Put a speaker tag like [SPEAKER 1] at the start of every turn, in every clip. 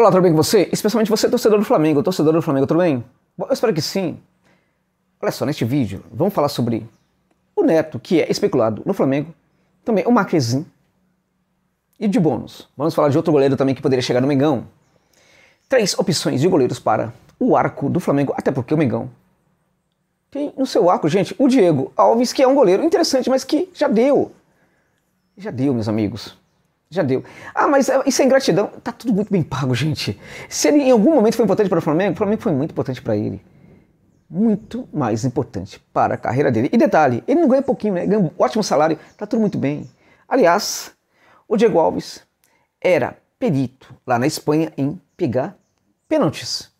[SPEAKER 1] Olá, tudo bem com você? Especialmente você, torcedor do Flamengo, torcedor do Flamengo, tudo bem? Bom, eu espero que sim. Olha só, neste vídeo, vamos falar sobre o Neto, que é especulado no Flamengo, também o Marquezinho, e de bônus. Vamos falar de outro goleiro também que poderia chegar no Mengão. Três opções de goleiros para o arco do Flamengo, até porque o Mengão tem no seu arco, gente, o Diego Alves, que é um goleiro interessante, mas que já deu. Já deu, meus amigos. Já deu. Ah, mas é, isso é ingratidão. Tá tudo muito bem pago, gente. Se ele em algum momento foi importante para o Flamengo, o Flamengo foi muito importante para ele. Muito mais importante para a carreira dele. E detalhe, ele não ganha pouquinho, né? Ganha um ótimo salário, tá tudo muito bem. Aliás, o Diego Alves era perito lá na Espanha em pegar pênaltis.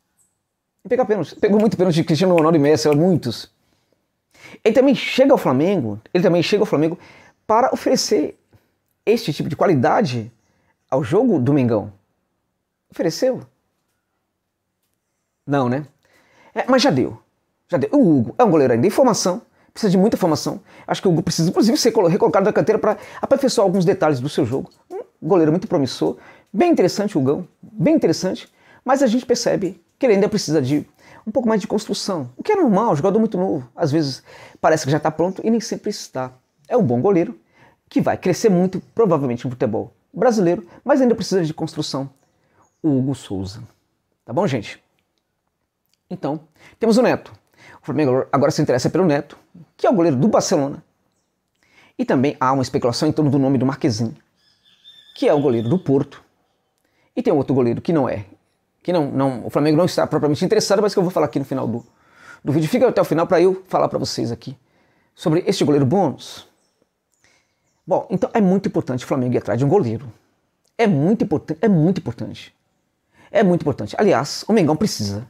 [SPEAKER 1] Em pegar pênaltis. Pegou muito pênalti de Cristiano Ronaldo e Messi, muitos. Ele também chega ao Flamengo, ele também chega ao Flamengo para oferecer este tipo de qualidade ao jogo do Mengão? Ofereceu? Não, né? É, mas já deu. Já deu. O Hugo é um goleiro ainda em formação, precisa de muita formação. Acho que o Hugo precisa, inclusive, ser recolocado na canteira para aperfeiçoar alguns detalhes do seu jogo. Um goleiro muito promissor, bem interessante o Hugão, bem interessante, mas a gente percebe que ele ainda precisa de um pouco mais de construção, o que é normal, jogador muito novo. Às vezes parece que já está pronto e nem sempre está. É um bom goleiro, que vai crescer muito, provavelmente, no futebol brasileiro, mas ainda precisa de construção. O Hugo Souza. Tá bom, gente? Então, temos o Neto. O Flamengo agora se interessa pelo Neto, que é o goleiro do Barcelona. E também há uma especulação em torno do nome do Marquezinho, que é o goleiro do Porto. E tem outro goleiro que não é. Que não, não, o Flamengo não está propriamente interessado, mas que eu vou falar aqui no final do, do vídeo. Fica até o final para eu falar para vocês aqui sobre este goleiro bônus. Bom, então é muito importante o Flamengo ir atrás de um goleiro. É muito importante, é muito importante. É muito importante. Aliás, o Mengão precisa.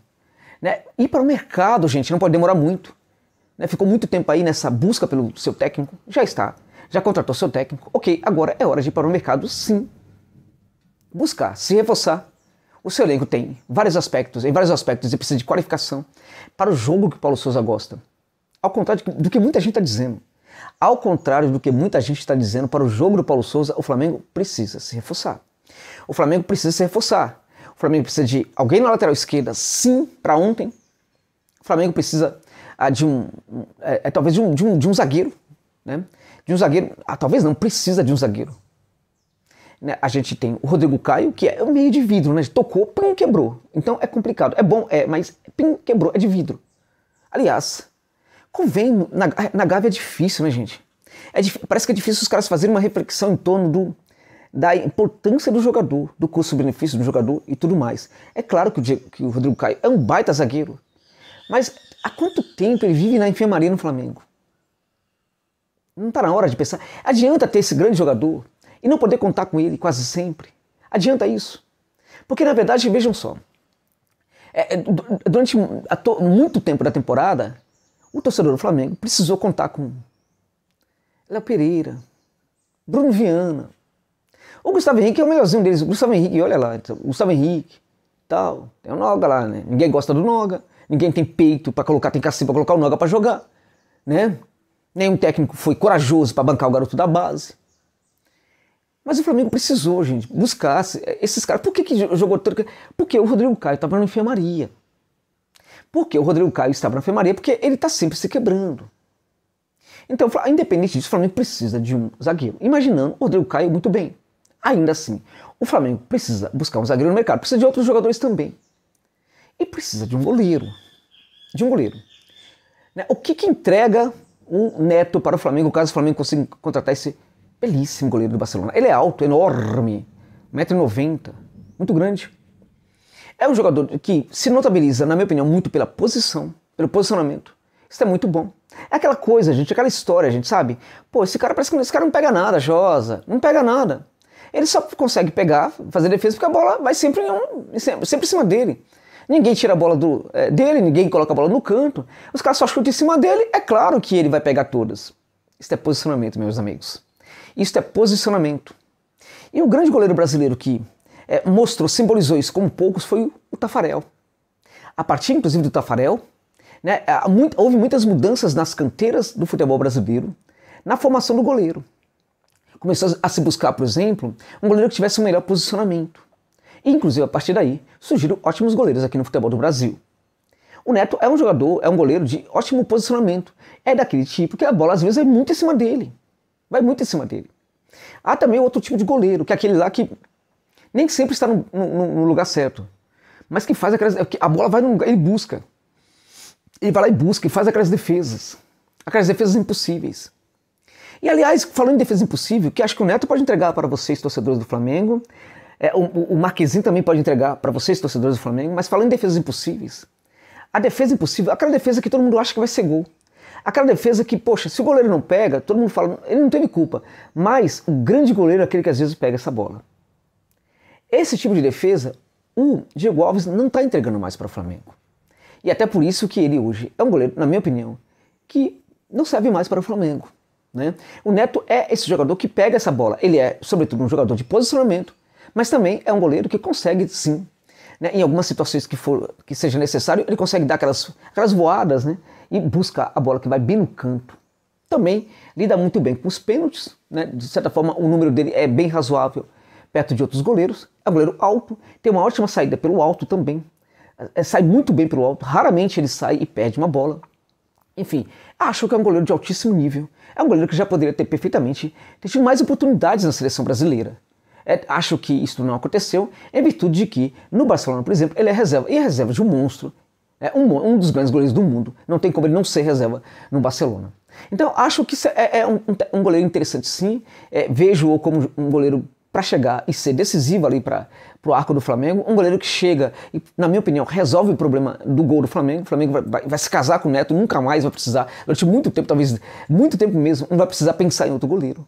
[SPEAKER 1] Né? Ir para o mercado, gente, não pode demorar muito. Né? Ficou muito tempo aí nessa busca pelo seu técnico. Já está. Já contratou seu técnico. Ok, agora é hora de ir para o mercado, sim. Buscar, se reforçar. O seu elenco tem vários aspectos, em vários aspectos, e precisa de qualificação para o jogo que o Paulo Souza gosta. Ao contrário do que muita gente está dizendo. Ao contrário do que muita gente está dizendo, para o jogo do Paulo Souza, o Flamengo precisa se reforçar. O Flamengo precisa se reforçar. O Flamengo precisa de alguém na lateral esquerda, sim, para ontem. O Flamengo precisa ah, de um, é, é, talvez de um, de um, de um zagueiro, né? De um zagueiro, ah, talvez não precisa de um zagueiro. Né? A gente tem o Rodrigo Caio, que é meio de vidro, né? Tocou, pum, quebrou. Então é complicado. É bom, é, mas pim, quebrou, é de vidro. Aliás, Convém, na, na Gávea é difícil, né, gente? É, parece que é difícil os caras fazerem uma reflexão em torno do, da importância do jogador, do custo-benefício do jogador e tudo mais. É claro que o, que o Rodrigo Caio é um baita zagueiro, mas há quanto tempo ele vive na enfermaria no Flamengo? Não está na hora de pensar. Adianta ter esse grande jogador e não poder contar com ele quase sempre. Adianta isso. Porque na verdade, vejam só, é, é durante muito tempo da temporada, o torcedor do Flamengo precisou contar com Léo Pereira, Bruno Viana. O Gustavo Henrique é o melhorzinho deles. O Gustavo Henrique, olha lá, então, Gustavo Henrique, tal. Tem o Noga lá, né? Ninguém gosta do Noga, ninguém tem peito para colocar, tem cacete para colocar o Noga para jogar, né? Nenhum técnico foi corajoso para bancar o garoto da base. Mas o Flamengo precisou, gente, buscar esses caras. Por que, que jogou tanto? Porque o Rodrigo Caio estava na enfermaria. Porque o Rodrigo Caio estava na enfermaria porque ele está sempre se quebrando. Então, independente disso, o Flamengo precisa de um zagueiro. Imaginando o Rodrigo Caio muito bem. Ainda assim, o Flamengo precisa buscar um zagueiro no mercado, precisa de outros jogadores também. E precisa de um goleiro. De um goleiro. Né, o que, que entrega o Neto para o Flamengo, caso o Flamengo consiga contratar esse belíssimo goleiro do Barcelona? Ele é alto, enorme, 1,90m, muito grande. É um jogador que se notabiliza, na minha opinião, muito pela posição, pelo posicionamento. Isso é muito bom. É aquela coisa, gente, aquela história, a gente sabe? Pô, esse cara parece que esse cara não pega nada, Josa. Não pega nada. Ele só consegue pegar, fazer defesa, porque a bola vai sempre, sempre, sempre em cima dele. Ninguém tira a bola do, é, dele, ninguém coloca a bola no canto. Os caras só chutam em cima dele, é claro que ele vai pegar todas. Isso é posicionamento, meus amigos. Isso é posicionamento. E o grande goleiro brasileiro que é, mostrou, simbolizou isso como poucos foi o Tafarel. A partir, inclusive, do Tafarel, né, houve muitas mudanças nas canteiras do futebol brasileiro, na formação do goleiro. Começou a se buscar, por exemplo, um goleiro que tivesse um melhor posicionamento. E, inclusive, a partir daí, surgiram ótimos goleiros aqui no futebol do Brasil. O Neto é um jogador, é um goleiro de ótimo posicionamento. É daquele tipo que a bola às vezes vai muito em cima dele. Vai muito em cima dele. Há também outro tipo de goleiro, que é aquele lá que nem sempre está no, no, no lugar certo, mas que faz aquelas. A bola vai no lugar, ele busca. Ele vai lá e busca e faz aquelas defesas. Aquelas defesas impossíveis. E aliás, falando em defesa impossível, que acho que o Neto pode entregar para vocês, torcedores do Flamengo, é, o, o Marquezinho também pode entregar para vocês, torcedores do Flamengo, mas falando em defesas impossíveis, a defesa impossível, aquela defesa que todo mundo acha que vai ser gol. Aquela defesa que, poxa, se o goleiro não pega, todo mundo fala, ele não teve culpa. Mas o grande goleiro é aquele que às vezes pega essa bola. Esse tipo de defesa, o Diego Alves não está entregando mais para o Flamengo. E até por isso que ele hoje é um goleiro, na minha opinião, que não serve mais para o Flamengo. Né? O Neto é esse jogador que pega essa bola. Ele é, sobretudo, um jogador de posicionamento, mas também é um goleiro que consegue, sim, né, em algumas situações que, for, que seja necessário, ele consegue dar aquelas, aquelas voadas né, e busca a bola que vai bem no canto. Também lida muito bem com os pênaltis, né, de certa forma o número dele é bem razoável perto de outros goleiros. É um goleiro alto, tem uma ótima saída pelo alto também. É, sai muito bem pelo alto, raramente ele sai e perde uma bola. Enfim, acho que é um goleiro de altíssimo nível. É um goleiro que já poderia ter perfeitamente ter tido mais oportunidades na seleção brasileira. É, acho que isso não aconteceu em virtude de que, no Barcelona, por exemplo, ele é reserva. E é reserva de um monstro. É um, um dos grandes goleiros do mundo. Não tem como ele não ser reserva no Barcelona. Então, acho que é, é um, um, goleiro interessante sim. É, Vejo-o como um goleiro para chegar e ser decisivo ali para o arco do Flamengo. Um goleiro que chega e, na minha opinião, resolve o problema do gol do Flamengo. O Flamengo vai, vai, vai, se casar com o Neto, nunca mais vai precisar, durante muito tempo, talvez muito tempo mesmo, não vai precisar pensar em outro goleiro.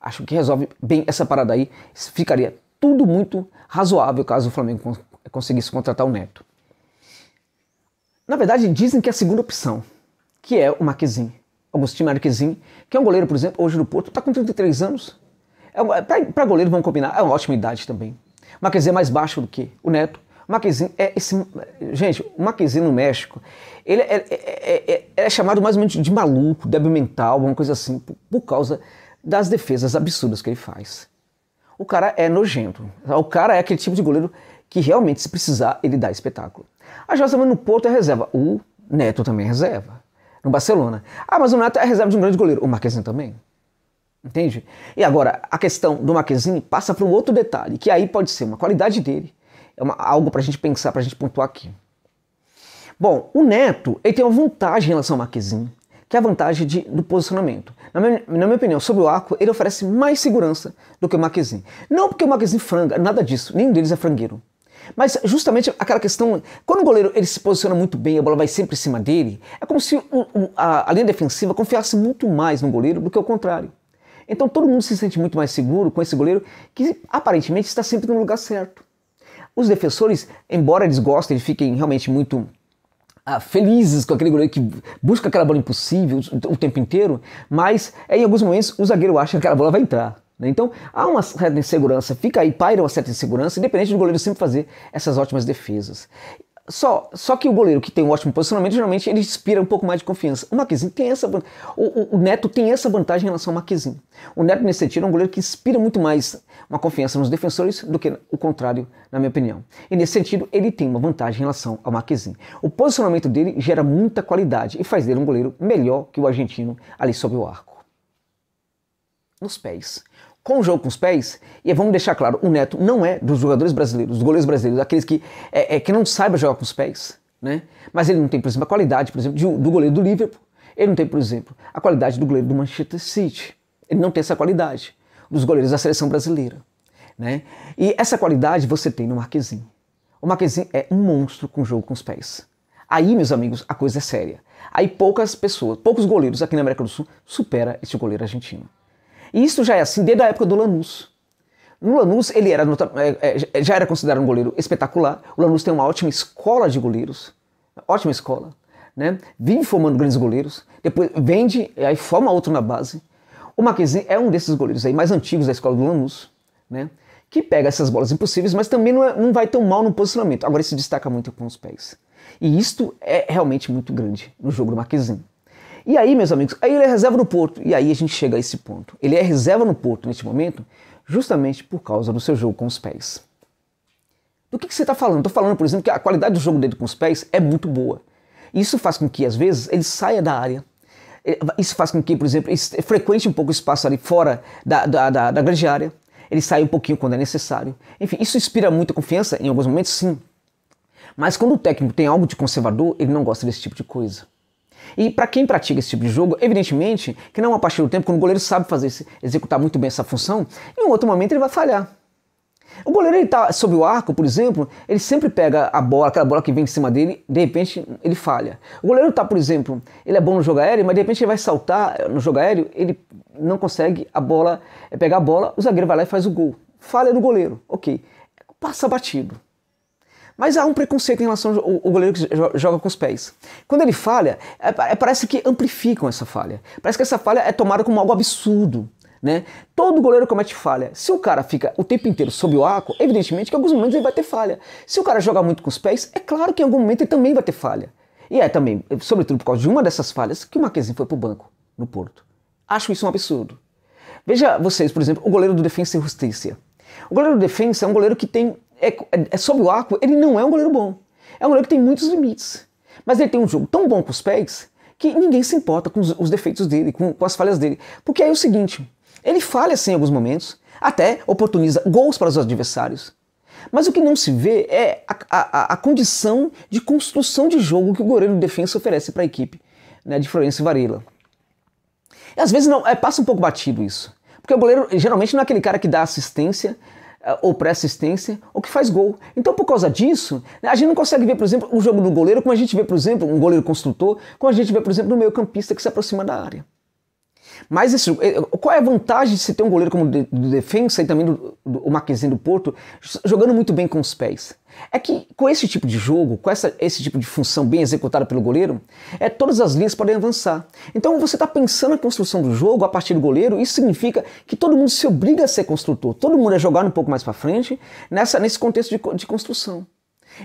[SPEAKER 1] Acho que resolve bem essa parada aí. Ficaria tudo muito razoável caso o Flamengo conseguisse contratar o Neto. Na verdade, dizem que é a segunda opção, que é o Marquezinho. Agostinho Marquezinho, que é um goleiro, por exemplo, hoje no Porto, está com 33 anos. É, Para goleiro, vamos combinar, é uma ótima idade também. Marquezinho é mais baixo do que o Neto. Marquezinho é esse. Gente, o Marquezinho no México, ele é, é, é, é chamado mais ou menos de maluco, débil mental, alguma coisa assim, por, por causa das defesas absurdas que ele faz. O cara é nojento. O cara é aquele tipo de goleiro que realmente, se precisar, ele dá espetáculo. A Josa no Porto é reserva. O Neto também é reserva. No Barcelona. Ah, mas o Neto é reserva de um grande goleiro. O Marquezinho também. Entende? E agora, a questão do Marquezinho passa para um outro detalhe, que aí pode ser uma qualidade dele, é uma, algo para a gente pensar, para a gente pontuar aqui. Bom, o Neto ele tem uma vantagem em relação ao Marquezinho, que é a vantagem de, do posicionamento. Na minha, na minha, opinião, sobre o arco, ele oferece mais segurança do que o Marquezinho. Não porque o Marquezinho franga, nada disso, nenhum deles é frangueiro. Mas justamente aquela questão, quando o goleiro ele se posiciona muito bem, a bola vai sempre em cima dele, é como se a, a linha defensiva confiasse muito mais no goleiro do que o contrário. Então todo mundo se sente muito mais seguro com esse goleiro que aparentemente está sempre no lugar certo. Os defensores, embora eles gostem e fiquem realmente muito ah, felizes com aquele goleiro que busca aquela bola impossível o tempo inteiro, mas em alguns momentos o zagueiro acha que aquela bola vai entrar. Né? Então há uma certa insegurança, fica aí, paira uma certa insegurança, independente do goleiro sempre fazer essas ótimas defesas. Só, só que o goleiro que tem um ótimo posicionamento, geralmente ele inspira um pouco mais de confiança. O Marquezinho tem essa o, o, o, Neto tem essa vantagem em relação ao Marquezinho. O Neto, nesse sentido, é um goleiro que inspira muito mais uma confiança nos defensores do que o contrário, na minha opinião. E nesse sentido, ele tem uma vantagem em relação ao Marquezinho. O posicionamento dele gera muita qualidade e faz dele um goleiro melhor que o argentino ali sob o arco. Nos pés com o jogo com os pés, e vamos deixar claro, o Neto não é dos jogadores brasileiros, dos goleiros brasileiros, aqueles que, é, é, que não saibam jogar com os pés, né? Mas ele não tem, por exemplo, a qualidade, por exemplo, do goleiro do Liverpool. Ele não tem, por exemplo, a qualidade do goleiro do Manchester City. Ele não tem essa qualidade dos goleiros da seleção brasileira, né? E essa qualidade você tem no Marquezinho. O Marquezinho é um monstro com o jogo com os pés. Aí, meus amigos, a coisa é séria. Aí poucas pessoas, poucos goleiros aqui na América do Sul supera esse goleiro argentino. E isso já é assim desde a época do Lanús. No Lanús, ele era, é, é, já era considerado um goleiro espetacular. O Lanús tem uma ótima escola de goleiros, ótima escola, né? Vive formando grandes goleiros, depois vende, aí forma outro na base. O Marquezinho é um desses goleiros aí mais antigos da escola do Lanús, né? Que pega essas bolas impossíveis, mas também não, é, não vai tão mal no posicionamento. Agora ele se destaca muito com os pés. E isto é realmente muito grande no jogo do Marquezinho. E aí, meus amigos, aí ele é reserva no Porto. E aí a gente chega a esse ponto. Ele é reserva no Porto neste momento, justamente por causa do seu jogo com os pés. Do que, que você está falando? Estou falando, por exemplo, que a qualidade do jogo dele com os pés é muito boa. Isso faz com que, às vezes, ele saia da área. Isso faz com que, por exemplo, frequente um pouco o espaço ali fora da, da, da, da grande área. Ele sai um pouquinho quando é necessário. Enfim, isso inspira muita confiança em alguns momentos, sim. Mas quando o técnico tem algo de conservador, ele não gosta desse tipo de coisa. E para quem pratica esse tipo de jogo, evidentemente que não é a partir do tempo quando o goleiro sabe fazer executar muito bem essa função, em um outro momento ele vai falhar. O goleiro ele tá sob o arco, por exemplo, ele sempre pega a bola, aquela bola que vem em cima dele, de repente ele falha. O goleiro está, por exemplo, ele é bom no jogo aéreo, mas de repente ele vai saltar no jogo aéreo, ele não consegue a bola, é pegar a bola, o zagueiro vai lá e faz o gol. Falha do goleiro, ok. Passa batido. Mas há um preconceito em relação ao goleiro que joga com os pés. Quando ele falha, é, é, parece que amplificam essa falha. Parece que essa falha é tomada como algo absurdo. Né? Todo goleiro comete falha. Se o cara fica o tempo inteiro sob o arco, evidentemente que em alguns momentos ele vai ter falha. Se o cara joga muito com os pés, é claro que em algum momento ele também vai ter falha. E é também, sobretudo por causa de uma dessas falhas, que o Marquezinho foi pro banco no Porto. Acho isso um absurdo. Veja vocês, por exemplo, o goleiro do Defensa e Justiça. O goleiro do Defensa é um goleiro que tem é, é, sob o arco, ele não é um goleiro bom. É um goleiro que tem muitos limites. Mas ele tem um jogo tão bom com os pés que ninguém se importa com os, os defeitos dele, com, com, as falhas dele. Porque aí é o seguinte, ele falha assim em alguns momentos, até oportuniza gols para os adversários. Mas o que não se vê é a, a, a condição de construção de jogo que o goleiro de defesa oferece para a equipe né, de Florencio Varela. E às vezes não, é, passa um pouco batido isso. Porque o goleiro geralmente não é aquele cara que dá assistência ou pré-assistência, ou que faz gol. Então, por causa disso, né, a gente não consegue ver, por exemplo, o jogo do goleiro como a gente vê, por exemplo, um goleiro construtor, como a gente vê, por exemplo, no meio campista que se aproxima da área. Mas esse, eh, qual é a vantagem de se ter um goleiro como de, do defensa e também do, do, o Marquezinho do Porto jogando muito bem com os pés? É que com esse tipo de jogo, com essa, esse tipo de função bem executada pelo goleiro, é, todas as linhas podem avançar. Então você está pensando a construção do jogo a partir do goleiro, isso significa que todo mundo se obriga a ser construtor, todo mundo é jogar um pouco mais para frente nessa, nesse contexto de, de construção.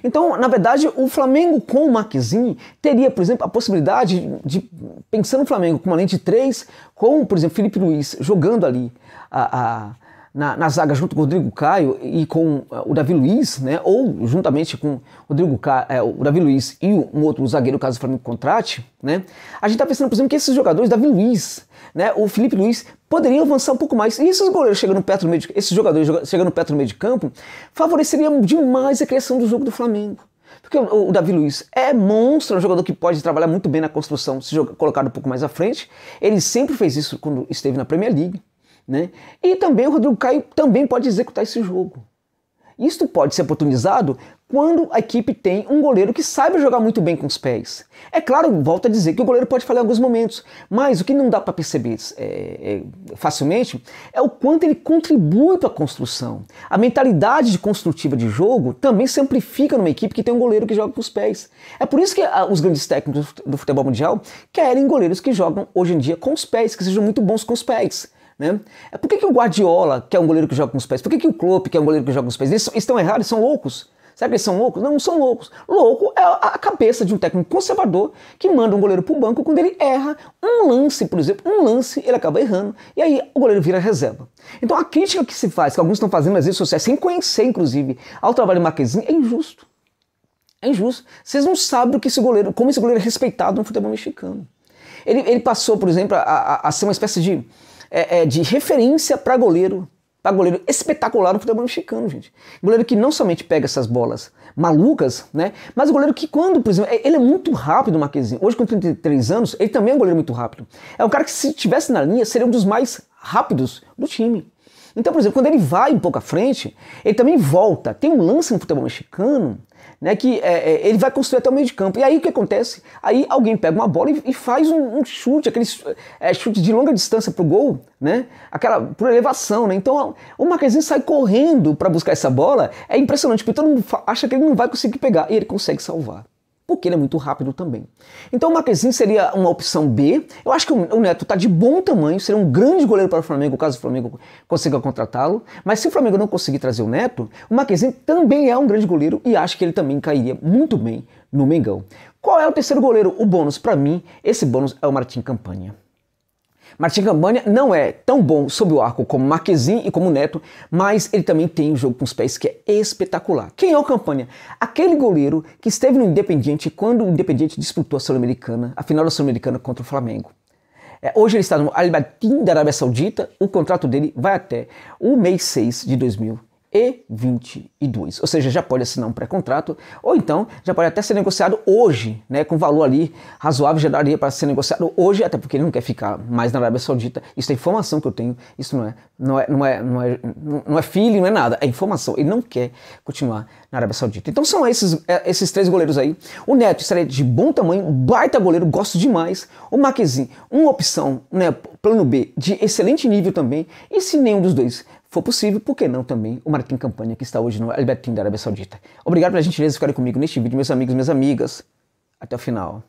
[SPEAKER 1] Então, na verdade, o Flamengo com o Marquezinho teria, por exemplo, a possibilidade de, pensando no Flamengo com uma lente 3, com, por exemplo, Felipe Luiz jogando ali a, a na, na, zaga junto com o Rodrigo Caio e com uh, o Davi Luiz, né, ou juntamente com o, Rodrigo Caio, é, o Davi Luiz e um outro zagueiro, caso o Flamengo contrate, né, a gente está pensando, por exemplo, que esses jogadores, Davi Luiz, né, o Felipe Luiz, poderiam avançar um pouco mais. E esses goleiros chegando perto do meio de, esses jogadores chegando perto do meio de campo, favoreceriam demais a criação do jogo do Flamengo. Porque o, Davi Luiz é monstro, é um jogador que pode trabalhar muito bem na construção, se joga, colocado um pouco mais à frente. Ele sempre fez isso quando esteve na Premier League. Né? E também o Rodrigo Caio também pode executar esse jogo. Isto pode ser oportunizado quando a equipe tem um goleiro que saiba jogar muito bem com os pés. É claro, volto a dizer que o goleiro pode falhar em alguns momentos, mas o que não dá para perceber é, é, facilmente é o quanto ele contribui para a construção. A mentalidade de construtiva de jogo também se amplifica numa equipe que tem um goleiro que joga com os pés. É por isso que a, os grandes técnicos do futebol mundial querem goleiros que jogam hoje em dia com os pés, que sejam muito bons com os pés. Né? Por que, que o Guardiola, que é um goleiro que joga com os pés, por que, que o Klopp, que é um goleiro que joga com os pés, eles estão errados, são loucos? Será que eles são loucos? Não, não são loucos. Louco é a cabeça de um técnico conservador que manda um goleiro para o banco quando ele erra um lance, por exemplo, um lance ele acaba errando e aí o goleiro vira reserva. Então a crítica que se faz, que alguns estão fazendo nas redes sociais, sem conhecer inclusive ao trabalho de Marquezinho, é injusto. É injusto. Vocês não sabem o que esse goleiro, como esse goleiro é respeitado no futebol mexicano. Ele, ele passou, por exemplo, a, a, a ser uma espécie de é, é, de referência para goleiro, para goleiro espetacular no futebol mexicano, gente. Goleiro que não somente pega essas bolas malucas, né? Mas goleiro que quando, por exemplo, ele é muito rápido, Marquezinho. Hoje com 33 anos, ele também é um goleiro muito rápido. É um cara que se tivesse na linha seria um dos mais rápidos do time. Então, por exemplo, quando ele vai um pouco à frente, ele também volta. Tem um lance no futebol mexicano né, que é, é, ele vai construir até o meio de campo. E aí o que acontece? Aí alguém pega uma bola e, e faz um, um, chute, aquele é, chute de longa distância pro gol, né? Aquela por elevação, né? Então o Marquezinho sai correndo para buscar essa bola. É impressionante, porque todo mundo acha que ele não vai conseguir pegar e ele consegue salvar porque ele é muito rápido também. Então o Marquezinho seria uma opção B. Eu acho que o Neto está de bom tamanho, seria um grande goleiro para o Flamengo, caso o Flamengo consiga contratá-lo. Mas se o Flamengo não conseguir trazer o Neto, o Marquezinho também é um grande goleiro e acho que ele também cairia muito bem no Mengão. Qual é o terceiro goleiro? O bônus, para mim, esse bônus é o Martim Campanha. Martin Campanha não é tão bom sob o arco como Marquezin e como Neto, mas ele também tem um jogo com os pés que é espetacular. Quem é o Campanha? Aquele goleiro que esteve no Independiente quando o Independiente disputou a Sul-Americana, a final da Sul-Americana contra o Flamengo. É, hoje ele está no Al da Arábia Saudita, o contrato dele vai até o mês 6 de 2000 e 22. Ou seja, já pode assinar um pré-contrato, ou então já pode até ser negociado hoje, né, com valor ali razoável, já daria para ser negociado hoje, até porque ele não quer ficar mais na Arábia Saudita. Isso é informação que eu tenho, isso não é, não é, não é, não é, não é filho, não é nada, é informação. Ele não quer continuar na Arábia Saudita. Então são esses, é, esses três goleiros aí. O Neto estaria de bom tamanho, baita goleiro, gosto demais. O Marquezinho, uma opção, né, plano B, de excelente nível também. E se nenhum dos dois for possível, por que não também o Martim Campanha, que está hoje no Albertinho da Arábia Saudita. Obrigado pela gentileza de ficarem comigo neste vídeo, meus amigos minhas amigas. Até o final.